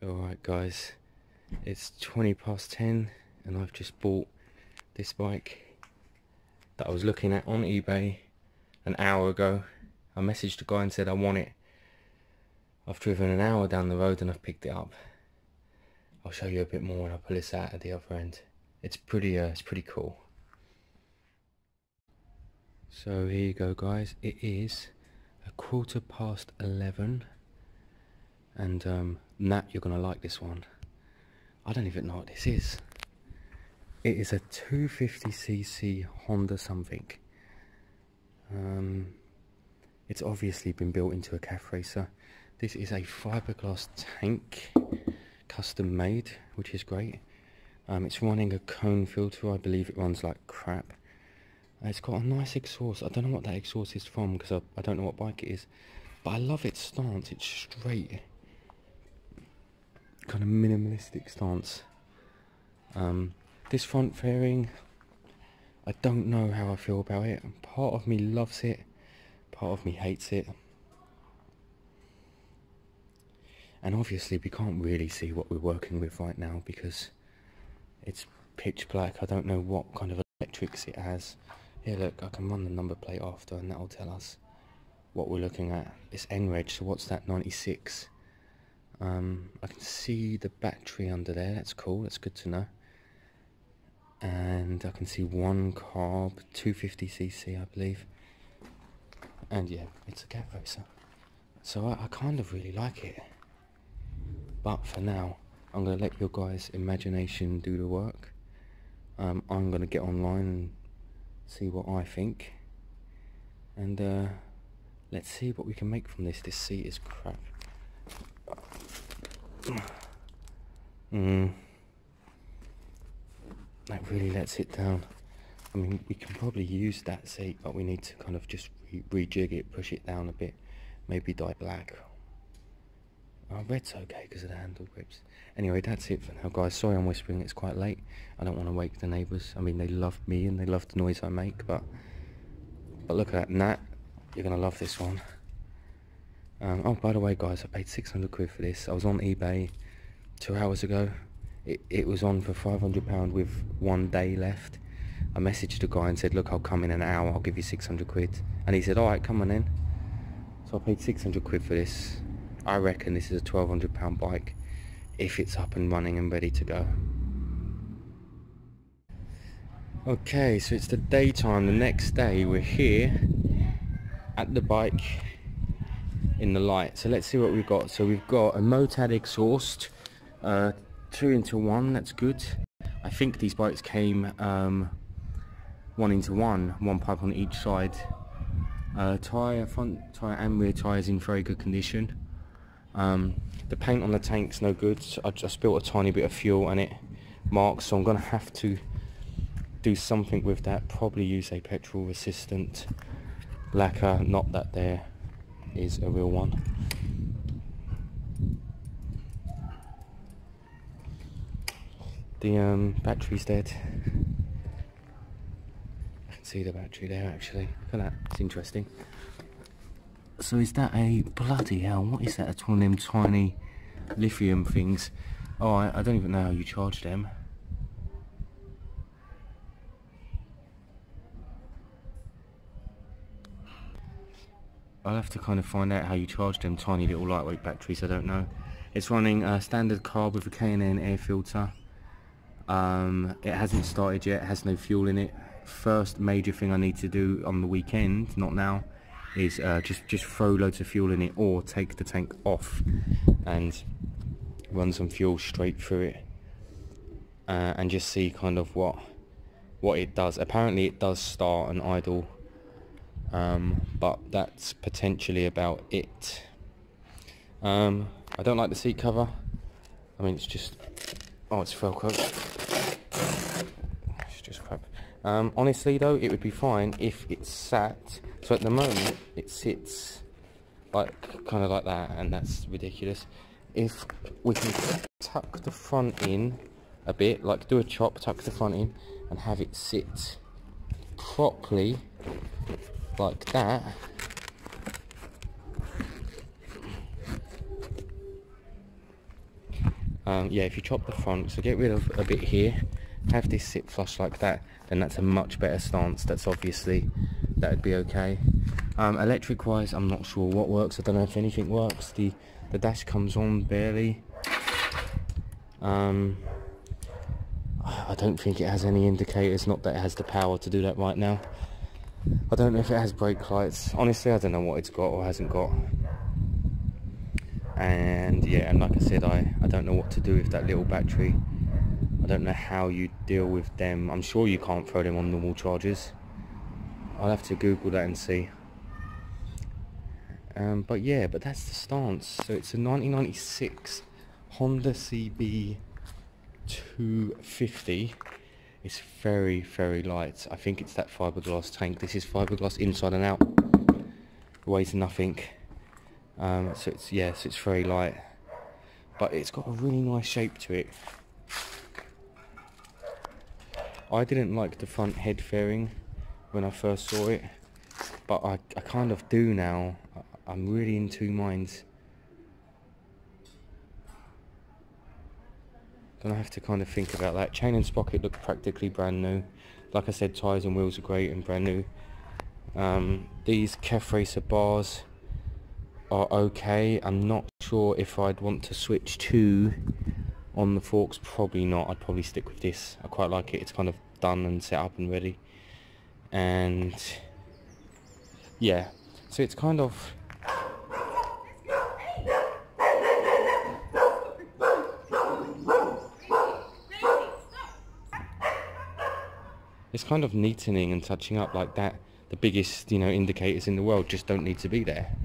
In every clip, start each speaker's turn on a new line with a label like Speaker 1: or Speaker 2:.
Speaker 1: Alright guys, it's 20 past 10 and I've just bought this bike that I was looking at on eBay an hour ago. I messaged the guy and said I want it. I've driven an hour down the road and I've picked it up. I'll show you a bit more when I pull this out at the other end. It's pretty, uh, it's pretty cool. So here you go guys, it is a quarter past 11 and um, Nat, you're going to like this one. I don't even know what this is. It is a 250cc Honda something. Um, it's obviously been built into a cafe racer. This is a fiberglass tank, custom made, which is great. Um, it's running a cone filter. I believe it runs like crap. Uh, it's got a nice exhaust. I don't know what that exhaust is from because I, I don't know what bike it is. But I love its stance. It's straight kind of minimalistic stance. Um, this front fairing, I don't know how I feel about it. Part of me loves it, part of me hates it. And obviously we can't really see what we're working with right now because it's pitch black. I don't know what kind of electrics it has. Here look, I can run the number plate after and that'll tell us what we're looking at. It's NREG, so what's that, 96? Um, I can see the battery under there, that's cool, that's good to know. And I can see one carb, 250cc I believe. And yeah, it's a cafe racer. So I, I kind of really like it. But for now, I'm going to let your guys' imagination do the work. Um, I'm going to get online and see what I think. And uh, let's see what we can make from this. This seat is crap. Mm. That really lets it down. I mean, we can probably use that seat, but we need to kind of just re rejig it, push it down a bit, maybe dye black. Oh, red's okay because of the handle grips. Anyway, that's it for now, guys. Sorry I'm whispering, it's quite late. I don't want to wake the neighbours. I mean, they love me and they love the noise I make, but... But look at that, Nat. You're going to love this one. Um, oh, by the way, guys, I paid 600 quid for this. I was on eBay two hours ago. It, it was on for £500 with one day left. I messaged the guy and said, look, I'll come in an hour. I'll give you 600 quid. And he said, all right, come on in. So I paid 600 quid for this. I reckon this is a £1,200 bike if it's up and running and ready to go. Okay, so it's the daytime. The next day, we're here at the bike in the light. So let's see what we've got. So we've got a Motad exhaust, uh, two into one, that's good. I think these bikes came um, one into one, one pipe on each side. Uh, tyre, front tyre and rear tyres in very good condition. Um, the paint on the tank's no good. I just spilled a tiny bit of fuel and it marks, so I'm going to have to do something with that. Probably use a petrol resistant lacquer, not that there is a real one. The um, battery's dead. I can see the battery there actually. Look at that, it's interesting. So is that a bloody hell? What is that? It's one of them tiny lithium things. Oh, I, I don't even know how you charge them. I'll have to kind of find out how you charge them tiny little lightweight batteries, I don't know. It's running a standard carb with a K&N air filter. Um, it hasn't started yet, has no fuel in it. First major thing I need to do on the weekend, not now, is uh, just, just throw loads of fuel in it or take the tank off and run some fuel straight through it. Uh, and just see kind of what what it does. Apparently it does start and idle um, but that's potentially about it. Um, I don't like the seat cover. I mean, it's just, oh, it's Velcro. Um, honestly though, it would be fine if it sat So at the moment, it sits like kind of like that, and that's ridiculous. If we can tuck the front in a bit, like do a chop, tuck the front in, and have it sit properly like that. Um, yeah, if you chop the front, so get rid of a bit here, have this sit flush like that, then that's a much better stance. That's obviously, that would be okay. Um, electric wise, I'm not sure what works. I don't know if anything works. The, the dash comes on barely. Um, I don't think it has any indicators, not that it has the power to do that right now. I don't know if it has brake lights. Honestly, I don't know what it's got or hasn't got. And yeah, and like I said, I, I don't know what to do with that little battery. Don't know how you deal with them. I'm sure you can't throw them on normal charges. I'll have to Google that and see. Um, but yeah, but that's the stance. So it's a 1996 Honda CB 250 it's very very light I think it's that fiberglass tank this is fiberglass inside and out weighs nothing um, so it's yes yeah, so it's very light but it's got a really nice shape to it I didn't like the front head fairing when I first saw it but I, I kind of do now I'm really in two minds Gonna have to kind of think about that. Chain and sprocket look practically brand new. Like I said, tyres and wheels are great and brand new. Um, these Cafe Racer bars are okay. I'm not sure if I'd want to switch to on the forks. Probably not. I'd probably stick with this. I quite like it. It's kind of done and set up and ready. And yeah, so it's kind of it's kind of neatening and touching up like that. The biggest, you know, indicators in the world just don't need to be there.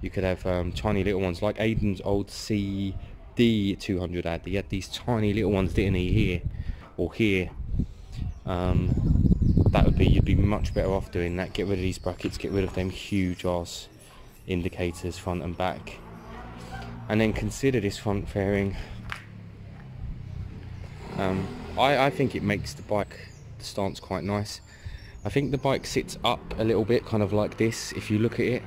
Speaker 1: You could have um, tiny little ones like Aiden's old CD200 ad. They had these tiny little ones, didn't he, here or here. Um, that would be, you'd be much better off doing that. Get rid of these brackets, get rid of them huge ass indicators front and back. And then consider this front fairing. Um, I, I think it makes the bike the stance quite nice. I think the bike sits up a little bit, kind of like this, if you look at it.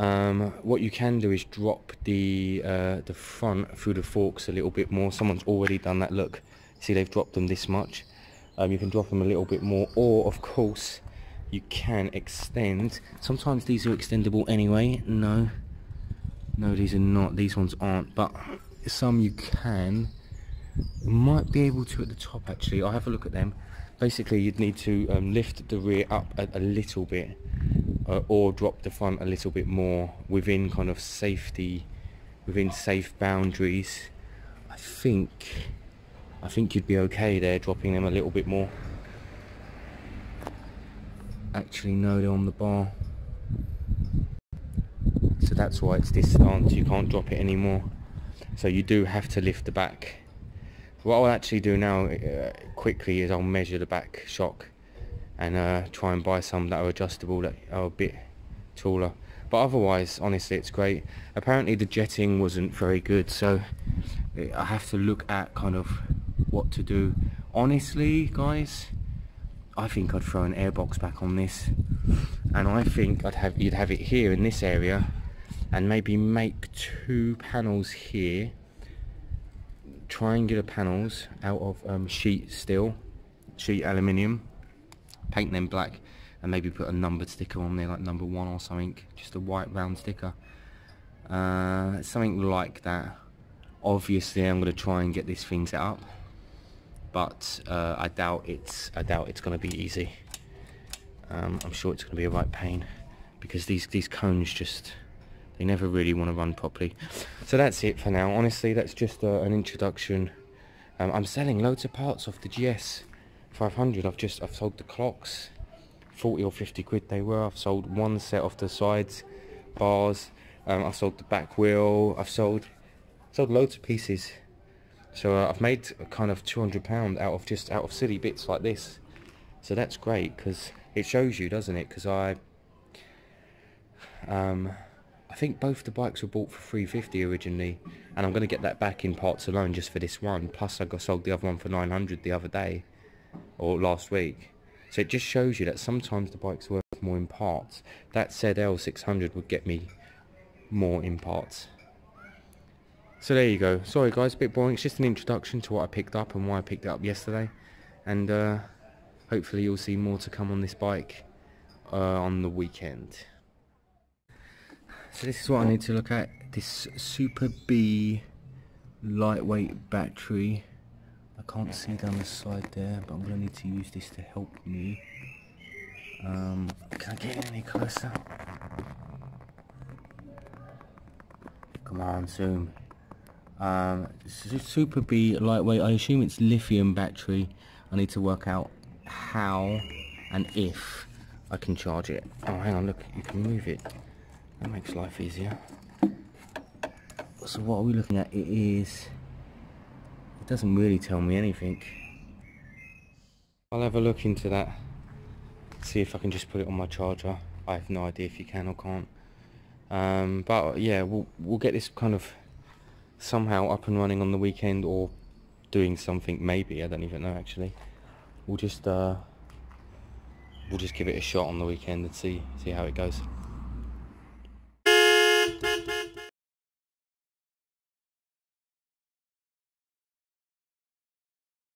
Speaker 1: Um, what you can do is drop the uh, the front through the forks a little bit more. Someone's already done that, look. See, they've dropped them this much. Um, you can drop them a little bit more, or of course, you can extend. Sometimes these are extendable anyway. No, no, these are not. These ones aren't, but some you can. You might be able to at the top actually. I'll have a look at them basically you'd need to um, lift the rear up a, a little bit uh, or drop the front a little bit more within kind of safety within safe boundaries I think I think you'd be okay there dropping them a little bit more. Actually no they're on the bar. So that's why it's this stance you can't drop it anymore. So you do have to lift the back. What I'll actually do now uh, quickly is I'll measure the back shock and uh, try and buy some that are adjustable that are a bit taller. But otherwise honestly it's great. Apparently the jetting wasn't very good so I have to look at kind of what to do. Honestly guys I think I'd throw an airbox back on this. And I think I'd have you'd have it here in this area and maybe make two panels here. Triangular panels out of um, sheet steel, sheet aluminium, paint them black and maybe put a numbered sticker on there like number one or something, just a white round sticker. Uh, something like that. Obviously I'm going to try and get this thing set up but uh, I doubt it's I doubt it's going to be easy. Um, I'm sure it's going to be a right pain because these these cones just they never really want to run properly. So that's it for now. Honestly, that's just uh, an introduction. Um, I'm selling loads of parts off the GS 500. I've just I've sold the clocks, 40 or 50 quid they were. I've sold one set of the sides bars. Um, I've sold the back wheel. I've sold sold loads of pieces. So uh, I've made a kind of 200 pound out of just out of silly bits like this. So that's great because it shows you, doesn't it? Because I Um, I think both the bikes were bought for 350 originally, and I'm going to get that back in parts alone just for this one. Plus, I got sold the other one for 900 the other day, or last week. So it just shows you that sometimes the bike's worth more in parts. That said L600 would get me more in parts. So there you go. Sorry guys, a bit boring. It's just an introduction to what I picked up and why I picked it up yesterday. And uh, hopefully you'll see more to come on this bike uh, on the weekend. So this is what I need to look at. This Super B lightweight battery. I can't see down the side there, but I'm going to need to use this to help me. Um, can I get any closer? Come on, zoom. Um, Super B lightweight. I assume it's lithium battery. I need to work out how and if I can charge it. Oh, hang on, look, you can move it. That makes life easier. So what are we looking at? It is... Doesn't really tell me anything. I'll have a look into that. See if I can just put it on my charger. I have no idea if you can or can't. Um, but yeah, we'll, we'll get this kind of somehow up and running on the weekend or doing something maybe, I don't even know actually. We'll just uh, we'll just give it a shot on the weekend and see see how it goes.